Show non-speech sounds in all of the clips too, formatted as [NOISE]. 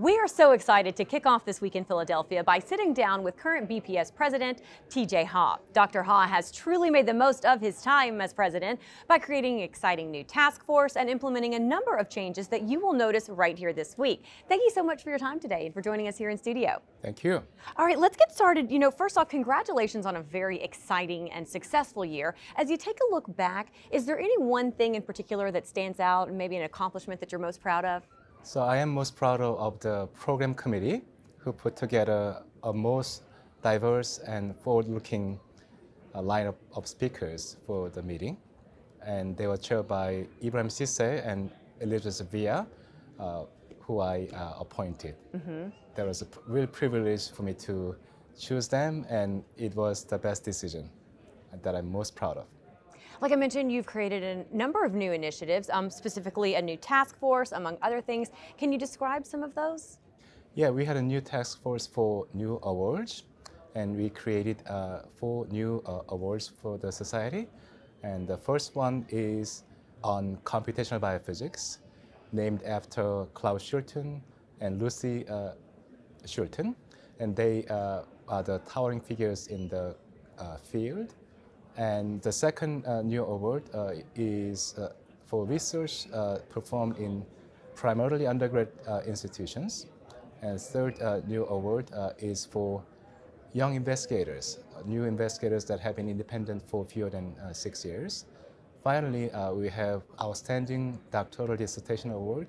We are so excited to kick off this week in Philadelphia by sitting down with current BPS President TJ Ha. Dr. Ha has truly made the most of his time as president by creating an exciting new task force and implementing a number of changes that you will notice right here this week. Thank you so much for your time today and for joining us here in studio. Thank you. All right, let's get started. You know, first off, congratulations on a very exciting and successful year. As you take a look back, is there any one thing in particular that stands out and maybe an accomplishment that you're most proud of? So I am most proud of the program committee who put together a most diverse and forward-looking uh, lineup of speakers for the meeting. And they were chaired by Ibrahim Cissé and Elizabeth Villa, uh, who I uh, appointed. Mm -hmm. That was a real privilege for me to choose them, and it was the best decision that I'm most proud of. Like I mentioned, you've created a number of new initiatives, um, specifically a new task force, among other things. Can you describe some of those? Yeah, we had a new task force for new awards, and we created uh, four new uh, awards for the society. And the first one is on computational biophysics, named after Klaus Schulten and Luthey uh, Schulten. And they uh, are the towering figures in the uh, field. And the second uh, new award uh, is uh, for research performed in primarily undergrad institutions. And third new award is for young investigators, new investigators that have been independent for fewer than six years. Finally, uh, we have outstanding doctoral dissertation award,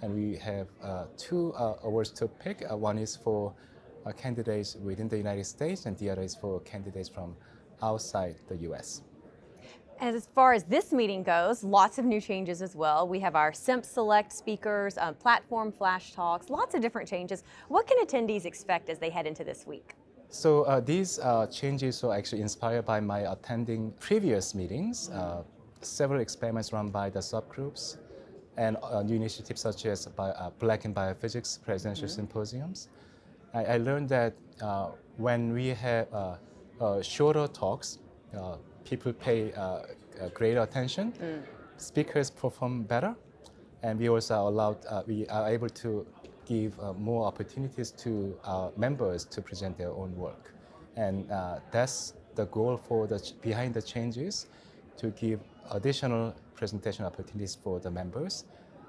and we have uh, two uh, awards to pick. one is for candidates within the United States, and the other is for candidates from outside the US. As far as this meeting goes, lots of new changes as well. We have our SIMP Select speakers, um, platform flash talks, lots of different changes. What can attendees expect as they head into this week? So uh, these uh, changes were actually inspired by my attending previous meetings, uh, several experiments run by the subgroups, and uh, new initiatives such as uh, Black in Biophysics presidential mm -hmm. symposiums. I, I, learned that uh, when we have uh, shorter talks, uh, people pay uh, greater attention, mm. speakers perform better, and we also are allowed, we are able to give more opportunities to our members to present their own work. And that's the goal for the behind the changes to give additional presentation opportunities for the members.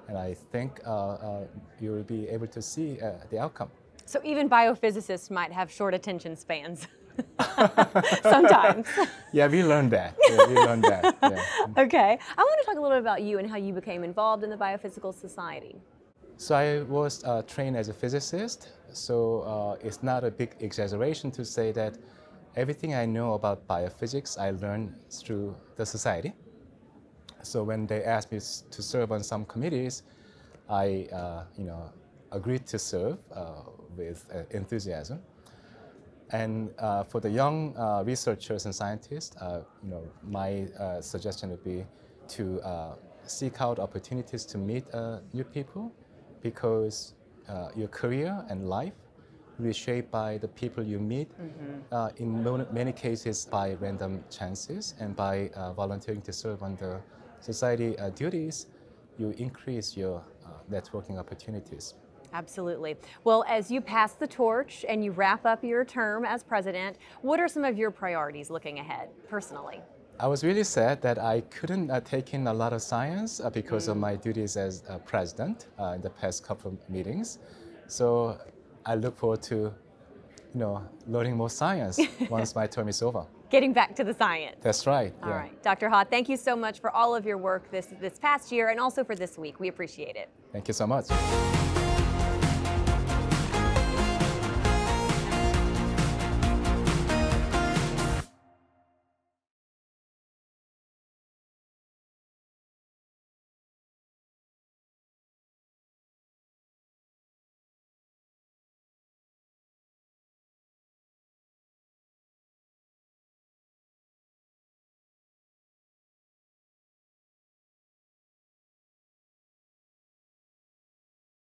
And I think uh, uh, you will be able to see uh, the outcome. So even biophysicists might have short attention spans. [LAUGHS] [LAUGHS] Sometimes. [LAUGHS] yeah, we learned that. Yeah, we learned that. Yeah. Okay. I want to talk a little bit about you and how you became involved in the Biophysical Society. So I was uh, trained as a physicist, so uh, it's not a big exaggeration to say that everything I know about biophysics I learned through the society. So when they asked me to serve on some committees, I, uh, you know, agreed to serve uh, with uh, enthusiasm. And uh, for the young uh, researchers and scientists, uh, you know, my uh, suggestion would be to uh, seek out opportunities to meet uh, new people because your career and life will be shaped by the people you meet, mm -hmm. in many cases by random chances and by volunteering to serve under society duties, you increase your networking opportunities. Absolutely. Well, as you pass the torch and you wrap up your term as president, what are some of your priorities looking ahead personally? I was really sad that I couldn't uh, take in a lot of science uh, because mm. of my duties as uh, president uh, in the past couple of meetings. So I look forward to, you know, learning more science [LAUGHS] once my term is over. Getting back to the science. That's right. All yeah. right, Dr. Ha, thank you so much for all of your work this this past year and also for this week. We appreciate it. Thank you so much.